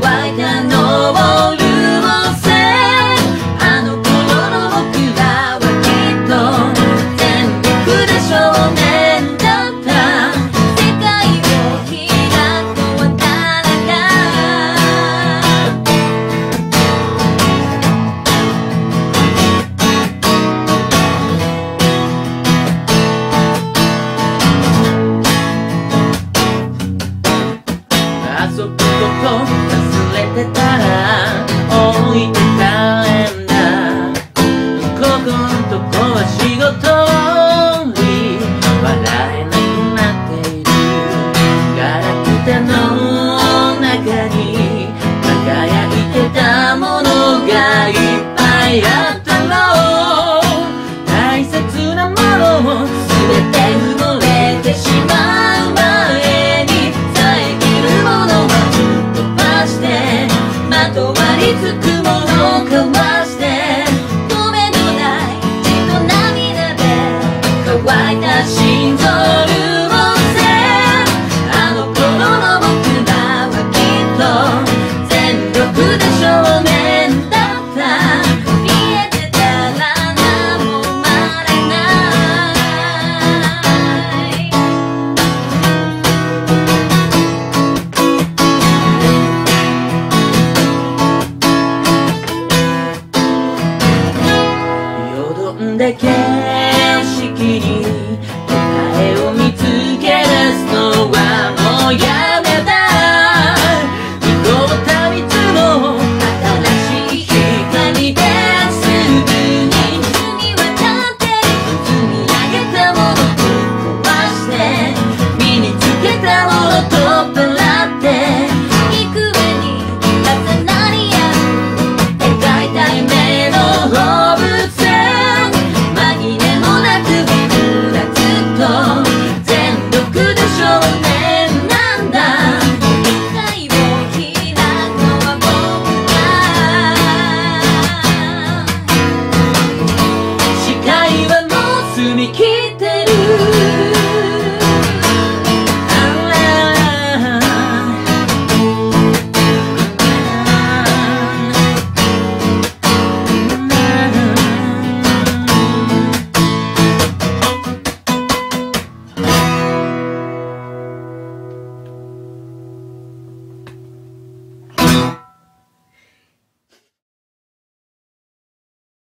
why を忘れてたら置いてたんだここんとこは仕事通り。笑えなくなっているガラクタの中に輝いてたものがいっぱいある心臓。old man.